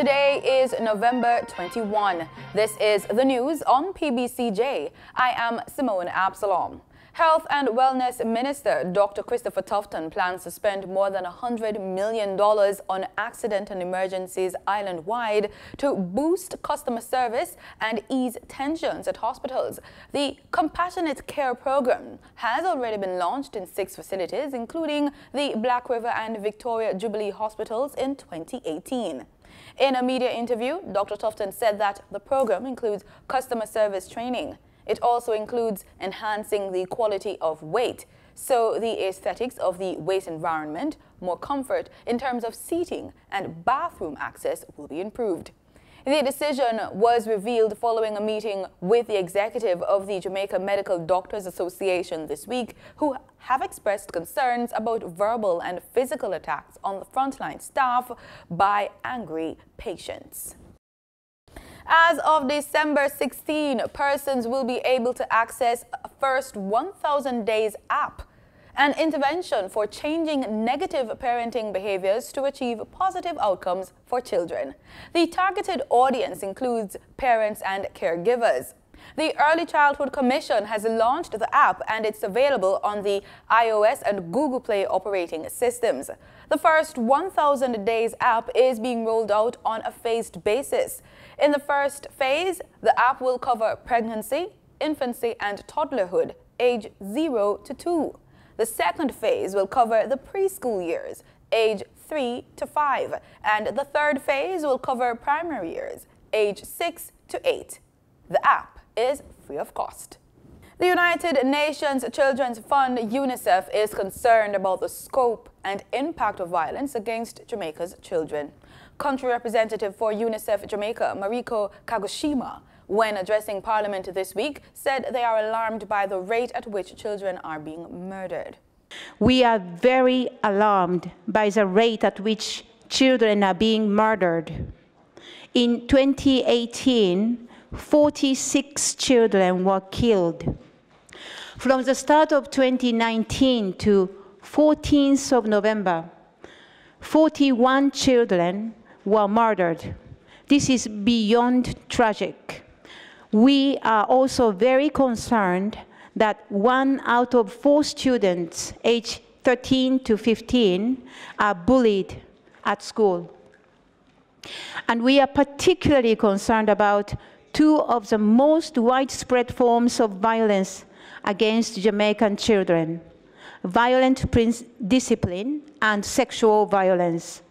Today is November 21. This is the news on PBCJ. I am Simone Absalom. Health and Wellness Minister Dr. Christopher Tufton plans to spend more than $100 million on accident and emergencies island-wide to boost customer service and ease tensions at hospitals. The Compassionate Care Program has already been launched in six facilities, including the Black River and Victoria Jubilee Hospitals in 2018. In a media interview, Dr. Tufton said that the program includes customer service training, it also includes enhancing the quality of wait, so the aesthetics of the wait environment, more comfort in terms of seating and bathroom access will be improved. The decision was revealed following a meeting with the executive of the Jamaica Medical Doctors Association this week, who have expressed concerns about verbal and physical attacks on the frontline staff by angry patients. As of December 16, persons will be able to access First 1000 Days app, an intervention for changing negative parenting behaviors to achieve positive outcomes for children. The targeted audience includes parents and caregivers. The Early Childhood Commission has launched the app and it's available on the iOS and Google Play operating systems. The first 1000 Days app is being rolled out on a phased basis. In the first phase, the app will cover pregnancy, infancy and toddlerhood, age 0 to 2. The second phase will cover the preschool years, age 3 to 5, and the third phase will cover primary years, age 6 to 8. The app is free of cost. The United Nations Children's Fund, UNICEF, is concerned about the scope and impact of violence against Jamaica's children. Country Representative for UNICEF Jamaica, Mariko Kagoshima, when addressing Parliament this week, said they are alarmed by the rate at which children are being murdered. We are very alarmed by the rate at which children are being murdered. In 2018, 46 children were killed. From the start of 2019 to 14th of November, 41 children were murdered. This is beyond tragic. We are also very concerned that one out of four students aged 13 to 15 are bullied at school. And we are particularly concerned about two of the most widespread forms of violence against Jamaican children, violent discipline and sexual violence.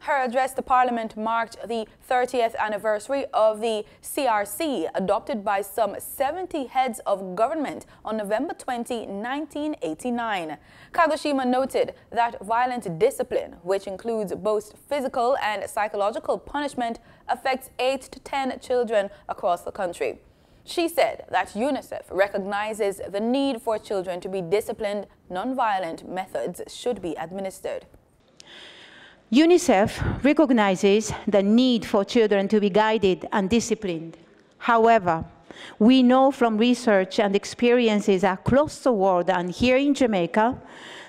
Her address to Parliament marked the 30th anniversary of the CRC, adopted by some 70 heads of government on November 20, 1989. Kagoshima noted that violent discipline, which includes both physical and psychological punishment, affects 8 to 10 children across the country. She said that UNICEF recognizes the need for children to be disciplined, nonviolent methods should be administered. UNICEF recognizes the need for children to be guided and disciplined. However, we know from research and experiences across the world and here in Jamaica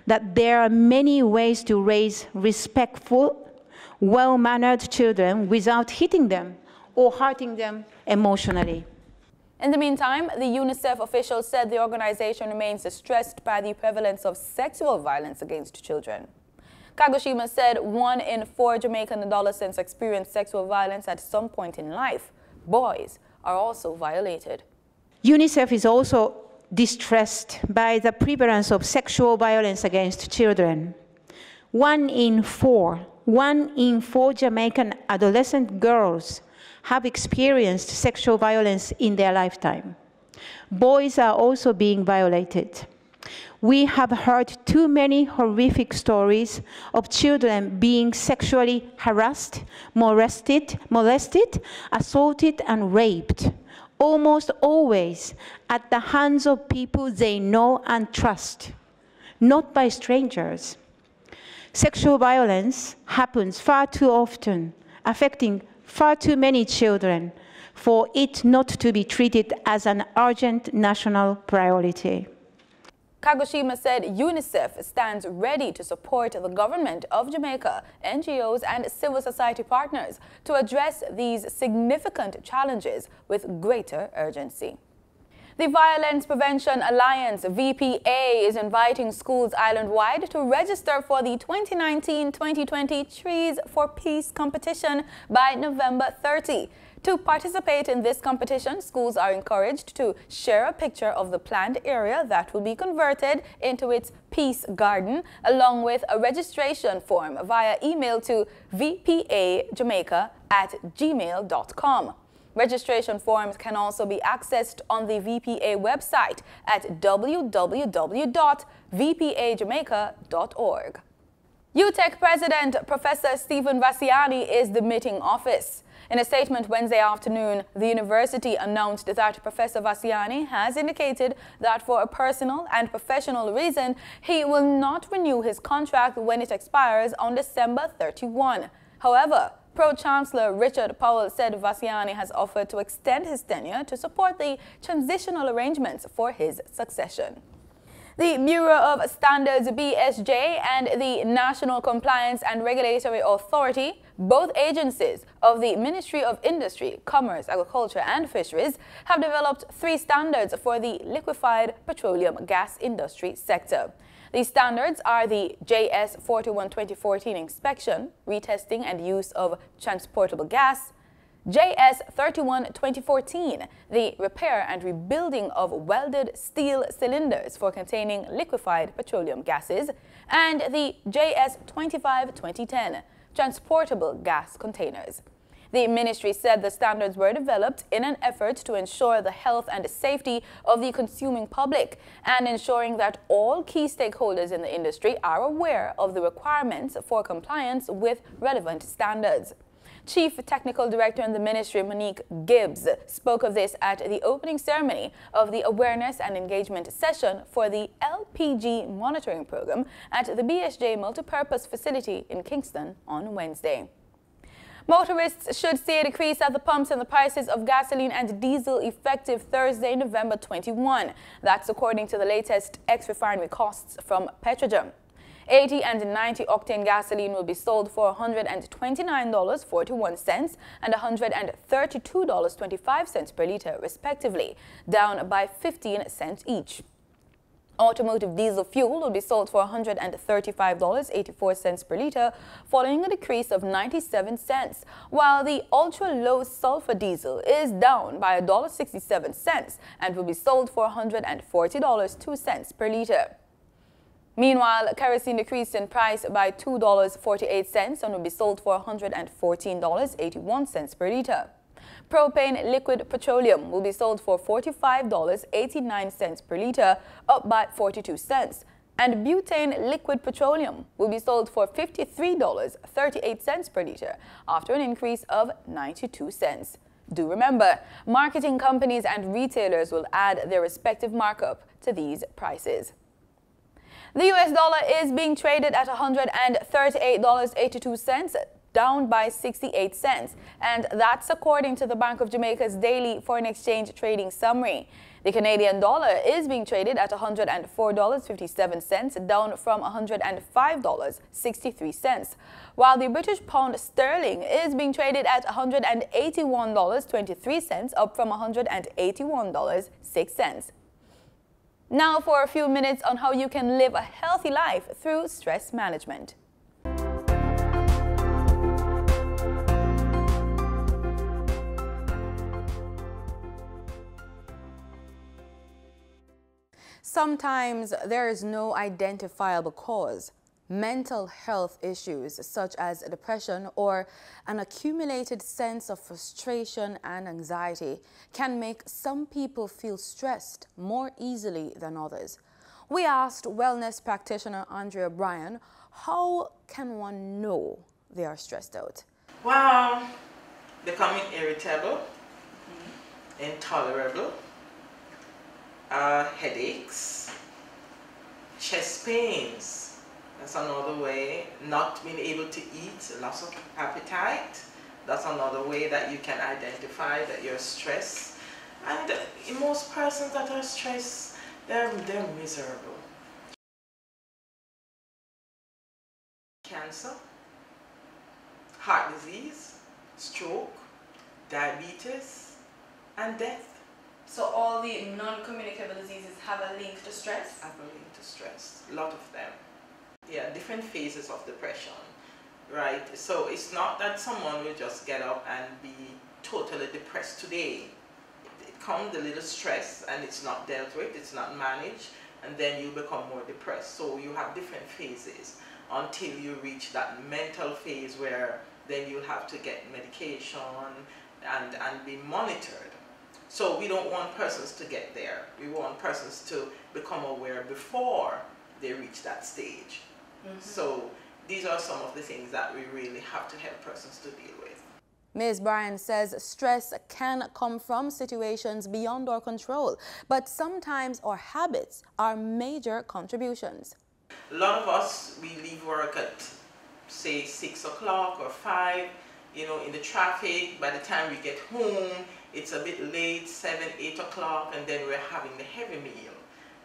that there are many ways to raise respectful, well-mannered children without hitting them or hurting them emotionally. In the meantime, the UNICEF official said the organization remains distressed by the prevalence of sexual violence against children. Kagoshima said one in four Jamaican adolescents experience sexual violence at some point in life. Boys are also violated. UNICEF is also distressed by the prevalence of sexual violence against children. One in four, one in four Jamaican adolescent girls have experienced sexual violence in their lifetime. Boys are also being violated. We have heard too many horrific stories of children being sexually harassed, molested, molested, assaulted, and raped, almost always at the hands of people they know and trust, not by strangers. Sexual violence happens far too often, affecting far too many children for it not to be treated as an urgent national priority. Kagoshima said UNICEF stands ready to support the government of Jamaica, NGOs and civil society partners to address these significant challenges with greater urgency. The Violence Prevention Alliance, VPA, is inviting schools island-wide to register for the 2019-2020 Trees for Peace competition by November 30. To participate in this competition, schools are encouraged to share a picture of the planned area that will be converted into its Peace Garden, along with a registration form via email to vpajamaica at gmail.com. Registration forms can also be accessed on the VPA website at www.vpajamaica.org. UTech President Professor Stephen Vasciannie is the meeting office. In a statement Wednesday afternoon, the university announced that Professor Vasciannie has indicated that for a personal and professional reason, he will not renew his contract when it expires on December 31. However, Pro-Chancellor Richard Powell said Vasciannie has offered to extend his tenure to support the transitional arrangements for his succession. The Bureau of Standards BSJ and the National Compliance and Regulatory Authority, both agencies of the Ministry of Industry, Commerce, Agriculture and Fisheries, have developed three standards for the liquefied petroleum gas industry sector. These standards are the JS 41 2014 inspection, retesting and use of transportable gas, JS 31 2014, the repair and rebuilding of welded steel cylinders for containing liquefied petroleum gases, and the JS 25 2010, transportable gas containers. The ministry said the standards were developed in an effort to ensure the health and safety of the consuming public and ensuring that all key stakeholders in the industry are aware of the requirements for compliance with relevant standards. Chief Technical Director in the ministry, Monique Gibbs, spoke of this at the opening ceremony of the Awareness and Engagement session for the LPG monitoring program at the BSJ Multipurpose Facility in Kingston on Wednesday. Motorists should see a decrease at the pumps in the prices of gasoline and diesel effective Thursday, November 21. That's according to the latest ex-refinery costs from Petrojam. 80 and 90 octane gasoline will be sold for $129.41 and $132.25 per liter respectively, down by 15 cents each. Automotive diesel fuel will be sold for $135.84 per liter, following a decrease of 97 cents, while the ultra-low sulfur diesel is down by $1.67 and will be sold for $140.02 per liter. Meanwhile, kerosene decreased in price by $2.48 and will be sold for $114.81 per liter. Propane liquid petroleum will be sold for $45.89 per liter, up by 42 cents. And butane liquid petroleum will be sold for $53.38 per liter, after an increase of 92 cents. Do remember, marketing companies and retailers will add their respective markup to these prices. The US dollar is being traded at $138.82, down by 68 cents, and that's according to the Bank of Jamaica's daily foreign exchange trading summary. The Canadian dollar is being traded at $104.57, down from $105.63, while the British pound sterling is being traded at $181.23, up from $181.06. Now for a few minutes on how you can live a healthy life through stress management. Sometimes there is no identifiable cause mental health issues such as depression or an accumulated sense of frustration and anxiety can make some people feel stressed more easily than others. We asked wellness practitioner Andrea Bryan, how can one know they are stressed out? Well, becoming irritable, intolerable, uh, headaches, chest pains, that's another way. Not being able to eat, loss of appetite. That's another way that you can identify that you're stressed. And most persons that are stressed, they're, they're miserable. Cancer, heart disease, stroke, diabetes, and death. So all the non-communicable diseases have a link to stress? Have a link to stress, a lot of them. Yeah, different phases of depression, right? So it's not that someone will just get up and be totally depressed today. It comes a little stress and it's not dealt with, it's not managed, and then you become more depressed. So you have different phases until you reach that mental phase where then you'll have to get medication and, and be monitored. So we don't want persons to get there. We want persons to become aware before they reach that stage. Mm -hmm. So these are some of the things that we really have to help persons to deal with. Ms. Bryan says stress can come from situations beyond our control, but sometimes our habits are major contributions. A lot of us, we leave work at say 6 o'clock or 5, you know, in the traffic. By the time we get home, it's a bit late, 7, 8 o'clock, and then we're having the heavy meal.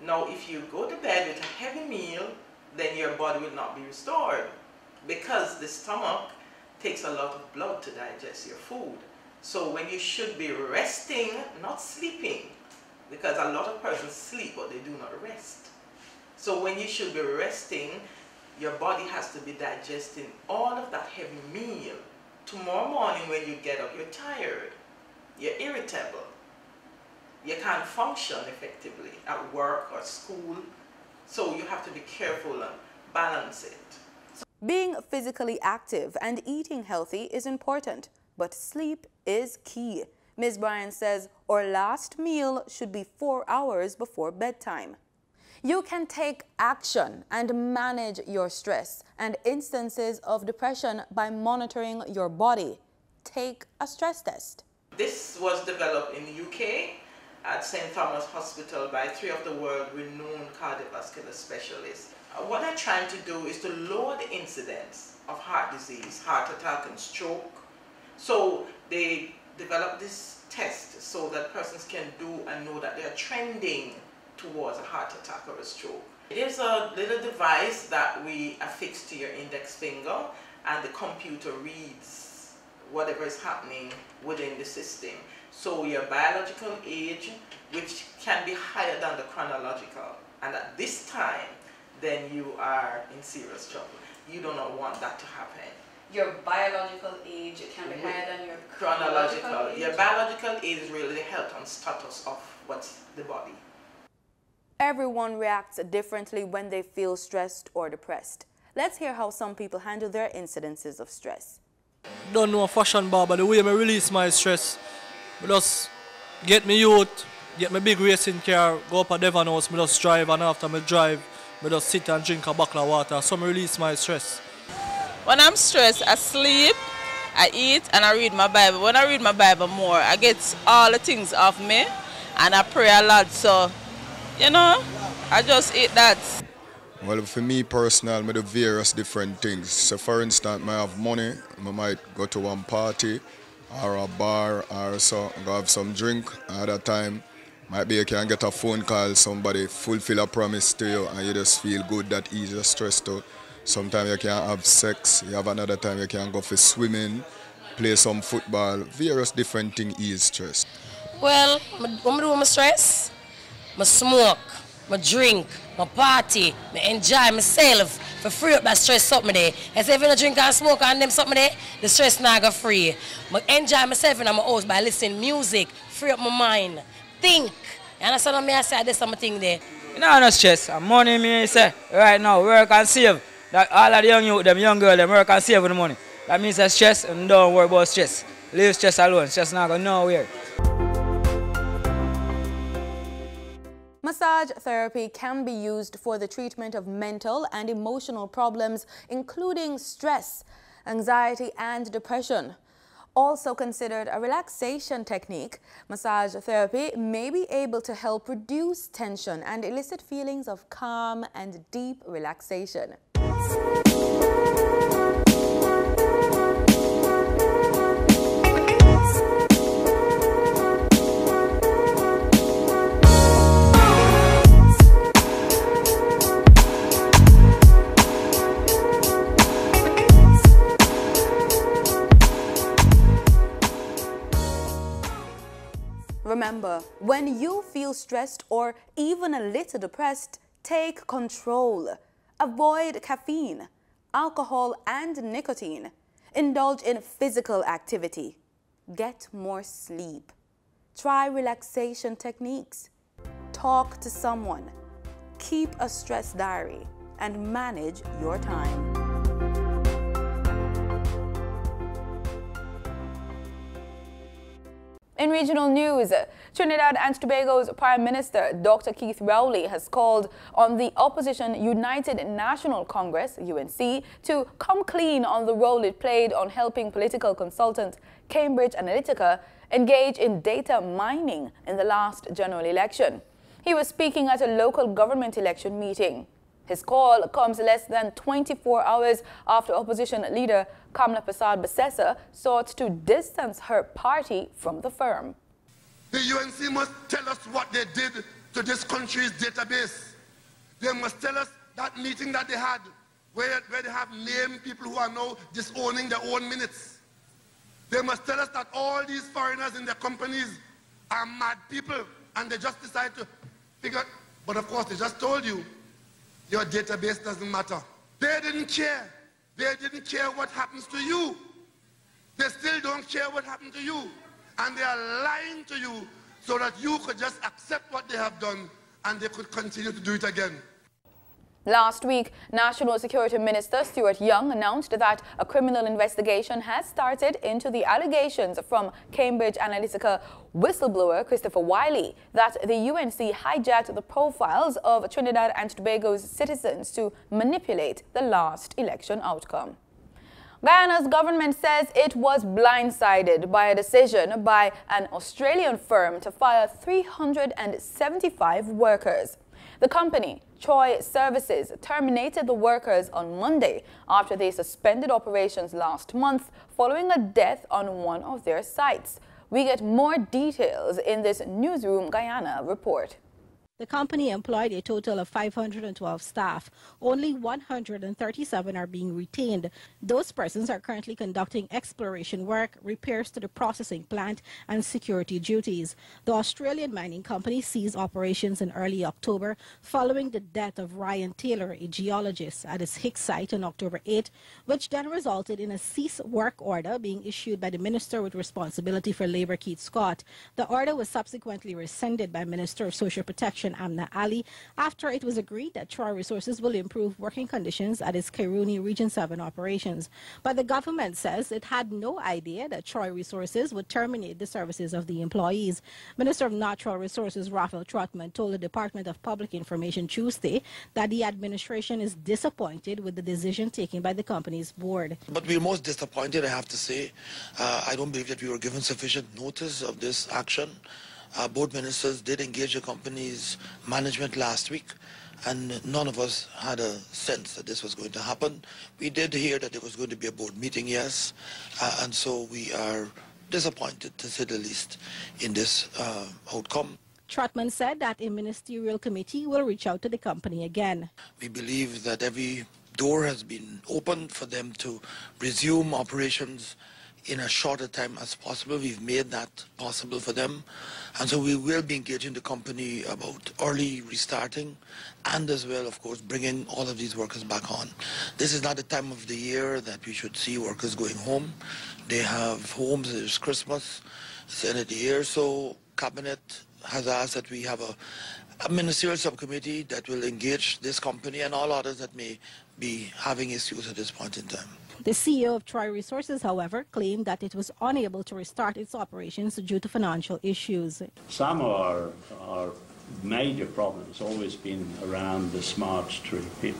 Now, if you go to bed with a heavy meal, then your body will not be restored because the stomach takes a lot of blood to digest your food. So when you should be resting, not sleeping, because a lot of persons sleep but they do not rest. So when you should be resting, your body has to be digesting all of that heavy meal. Tomorrow morning when you get up, you're tired, you're irritable, you can't function effectively at work or school. So you have to be careful and balance it. Being physically active and eating healthy is important, but sleep is key. Ms. Bryan says our last meal should be four hours before bedtime. You can take action and manage your stress and instances of depression by monitoring your body. Take a stress test. This was developed in the UK at St. Thomas Hospital by three of the world renowned cardiovascular specialists. Uh, what they're trying to do is to lower the incidence of heart disease, heart attack and stroke. So they developed this test so that persons can do and know that they're trending towards a heart attack or a stroke. It is a little device that we affix to your index finger and the computer reads whatever is happening within the system. So your biological age, which can be higher than the chronological, and at this time, then you are in serious trouble. You do not want that to happen. Your biological age can be higher than your chronological, chronological age? Your biological age is really the health and status of what's the body. Everyone reacts differently when they feel stressed or depressed. Let's hear how some people handle their incidences of stress. Don't know a fashion bar, but the way I release my stress, I just get me youth, get my big racing car, go up a Devon house, I just drive, and after I drive, I just sit and drink a bottle of water, so I release my stress. When I'm stressed, I sleep, I eat, and I read my Bible. When I read my Bible more, I get all the things off me, and I pray a lot, so, you know, I just eat that. Well, for me personal, I do various different things. So for instance, I have money, I might go to one party or a bar or so, go have some drink. At that time, might be you can get a phone call, somebody fulfill a promise to you and you just feel good, that eases stress too. Sometimes you can have sex, you have another time you can go for swimming, play some football, various different things ease stress. Well, when I do stress, I smoke, I drink, I party, I enjoy myself for free up that stress something there. And if I drink and smoke and them something there, the stress not go free. I enjoy myself in my house by listening music, free up my mind think. You understand what I say? There's something there. You know, no stress. Money me say, right now, work and save. That all of the young youth, them young girl, them work and save the money. That means that stress and don't worry about stress. Leave stress alone. Stress not go nowhere. Massage therapy can be used for the treatment of mental and emotional problems, including stress, anxiety, and depression also considered a relaxation technique, massage therapy may be able to help reduce tension and elicit feelings of calm and deep relaxation. Remember, when you feel stressed or even a little depressed, take control. Avoid caffeine, alcohol, and nicotine. Indulge in physical activity. Get more sleep. Try relaxation techniques. Talk to someone. Keep a stress diary and manage your time. In regional news, Trinidad and Tobago's Prime Minister Dr. Keith Rowley has called on the opposition United National Congress, UNC, to come clean on the role it played on helping political consultant Cambridge Analytica engage in data mining in the last general election. He was speaking at a local government election meeting. His call comes less than 24 hours after opposition leader Kamla Persad Bissessar sought to distance her party from the firm. The UNC must tell us what they did to this country's database. They must tell us that meeting that they had, where, where they have named people who are now disowning their own minutes. They must tell us that all these foreigners in their companies are mad people and they just decide to figure, but of course they just told you your database doesn't matter. They didn't care. They didn't care what happens to you. They still don't care what happened to you. And they are lying to you so that you could just accept what they have done and they could continue to do it again. Last week, National Security Minister Stuart Young announced that a criminal investigation has started into the allegations from Cambridge Analytica whistleblower Christopher Wylie that the UNC hijacked the profiles of Trinidad and Tobago's citizens to manipulate the last election outcome. Guyana's government says it was blindsided by a decision by an Australian firm to fire 375 workers. The company, Troy Services, terminated the workers on Monday after they suspended operations last month following a death on one of their sites. We get more details in this Newsroom Guyana report. The company employed a total of 512 staff. Only 137 are being retained. Those persons are currently conducting exploration work, repairs to the processing plant, and security duties. The Australian mining company ceased operations in early October following the death of Ryan Taylor, a geologist, at its Hicks site on October 8, which then resulted in a cease work order being issued by the minister with responsibility for labor, Keith Scott. The order was subsequently rescinded by Minister of Social Protection Amna Ali after it was agreed that Troy Resources will improve working conditions at its Karouni Region 7 operations. But the government says it had no idea that Troy Resources would terminate the services of the employees. Minister of Natural Resources Raphael Trotman told the Department of Public Information Tuesday that the administration is disappointed with the decision taken by the company's board. But we're most disappointed, I have to say. Uh, I don't believe that we were given sufficient notice of this action. Our board ministers did engage the company's management last week and none of us had a sense that this was going to happen. We did hear that there was going to be a board meeting, yes, uh, and so we are disappointed, to say the least, in this uh, outcome. Trotman said that a ministerial committee will reach out to the company again. We believe that every door has been opened for them to resume operations in a time as possible. We've made that possible for them. And so we will be engaging the company about early restarting and as well, of course, bringing all of these workers back on. This is not the time of the year that we should see workers going home. They have homes, it's Christmas, it's the end of the year, so Cabinet has asked that we have a, a ministerial subcommittee that will engage this company and all others that may be having issues at this point in time. The CEO of Troy Resources, however, claimed that it was unable to restart its operations due to financial issues. Some of our, our major problems always been around the smart street pit.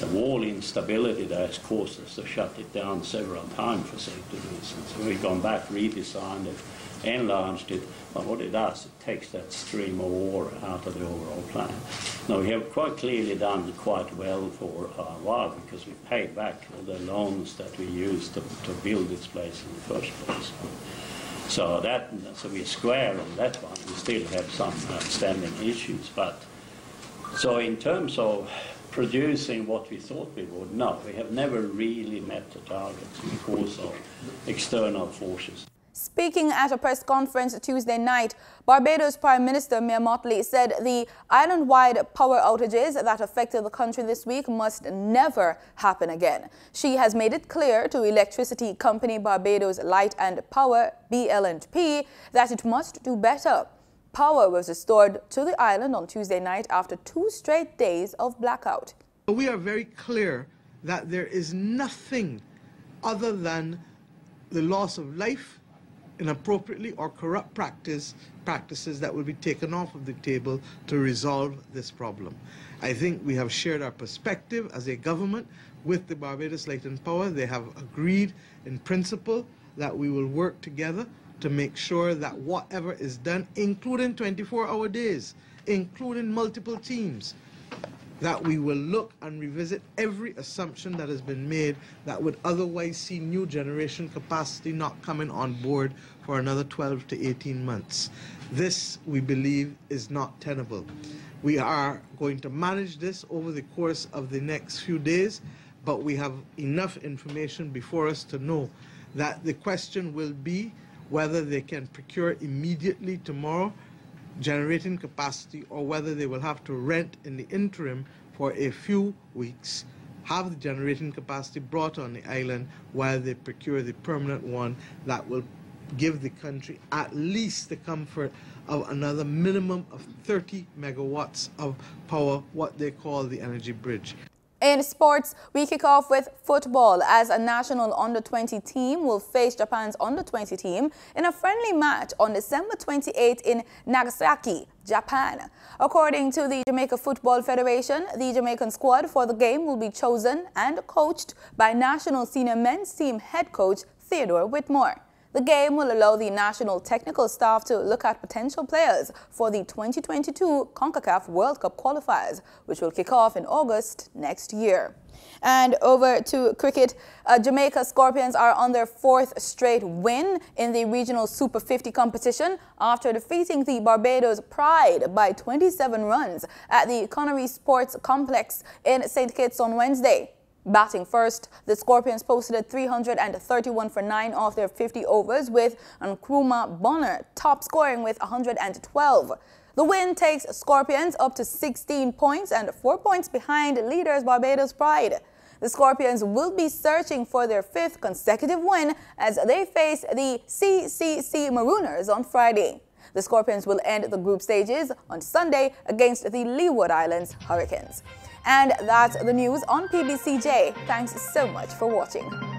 The wall instability that has caused us to shut it down several times for safety reasons. We've gone back, redesigned it, enlarged it, but what it does, it takes that stream of water out of the overall plan. Now, we have quite clearly done quite well for a while because we paid back the loans that we used to, to build this place in the first place. So that, so we're square on that one. We still have some outstanding issues, but so in terms of producing what we thought we would, no, we have never really met the targets because of external forces. Speaking at a press conference Tuesday night, Barbados Prime Minister Mia Mottley said the island-wide power outages that affected the country this week must never happen again. She has made it clear to electricity company Barbados Light and Power, BL&P, that it must do better. Power was restored to the island on Tuesday night after two straight days of blackout. We are very clear that there is nothing other than the loss of life inappropriately or corrupt practice, practices that will be taken off of the table to resolve this problem. I think we have shared our perspective as a government with the Barbados Light and Power. They have agreed in principle that we will work together to make sure that whatever is done, including 24-hour days, including multiple teams, that we will look and revisit every assumption that has been made that would otherwise see new generation capacity not coming on board for another 12 to 18 months. This, we believe, is not tenable. We are going to manage this over the course of the next few days, but we have enough information before us to know that the question will be whether they can procure immediately tomorrow generating capacity or whether they will have to rent in the interim for a few weeks, have the generating capacity brought on the island while they procure the permanent one that will give the country at least the comfort of another minimum of 30 megawatts of power, what they call the energy bridge. In sports, we kick off with football as a national under-20 team will face Japan's under-20 team in a friendly match on December 28 in Nagasaki, Japan. According to the Jamaica Football Federation, the Jamaican squad for the game will be chosen and coached by national senior men's team head coach Theodore Whitmore. The game will allow the national technical staff to look at potential players for the 2022 CONCACAF World Cup qualifiers, which will kick off in August next year. And over to cricket, uh, Jamaica Scorpions are on their fourth straight win in the regional Super 50 competition after defeating the Barbados Pride by 27 runs at the Conaree Sports Complex in St. Kitts on Wednesday. Batting first, the Scorpions posted 331 for 9 off their 50 overs with Nkrumah Bonner top scoring with 112. The win takes Scorpions up to 16 points and 4 points behind leaders Barbados Pride. The Scorpions will be searching for their fifth consecutive win as they face the CCC Marooners on Friday. The Scorpions will end the group stages on Sunday against the Leeward Islands Hurricanes. And that's the news on PBCJ. Thanks so much for watching.